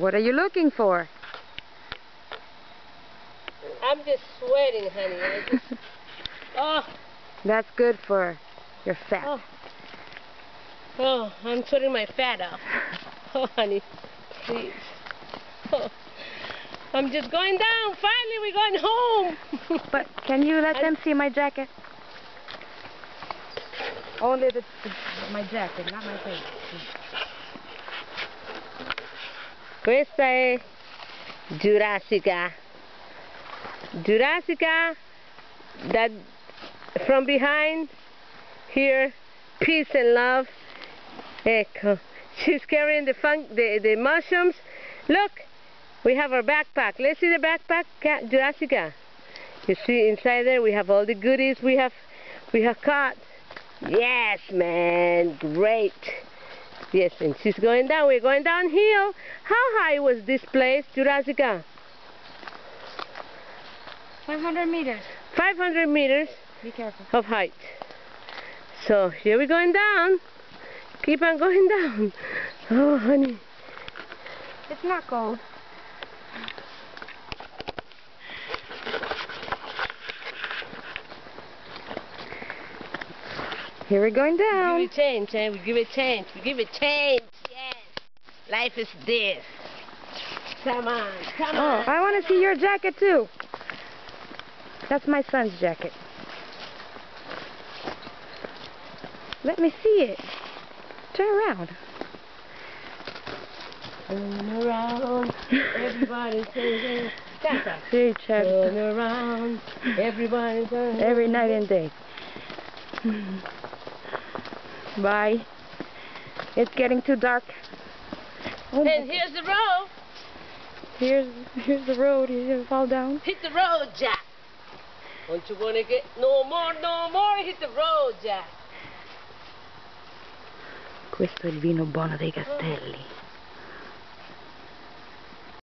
What are you looking for? I'm just sweating, honey. I just, oh, That's good for your fat. oh, oh, I'm sweating my fat off. Oh, honey, please. Oh, I'm just going down. Finally, we're going home. But can you let I- them see my jacket? Only the my jacket, not my face. Questa è Jurassicka. Jurassicka, that from behind here, peace and love. Ecco. She's carrying the fun the, the mushrooms. Look, we have our backpack. Let's see the backpack, Jurassicka. You see inside there we have all the goodies we have we have caught. Yes, man, great. Yes, and she's going down. We're going downhill. How high was this place, Jurassicka? 500 meters. 500 meters Be careful. of height. So here we're going down. Keep on going down. Oh, honey. It's not cold. Here we're going We down. give it change, eh? We give it change. We give it change. Yes. Life is this. Come on, come Oh, on. I want to see your jacket too. That's my son's jacket. Let me see it. Turn around. Turn around. Everybody singing. That's right. See, check. Turn around. Everybody Every night and day. Bye. It's getting too dark. Oh, And here's the road. here's here's the road. You're gonna fall down. Hit the road, Jack. Don't you wanna get no more, no more? Hit the road, Jack. Questo è il vino buono dei castelli.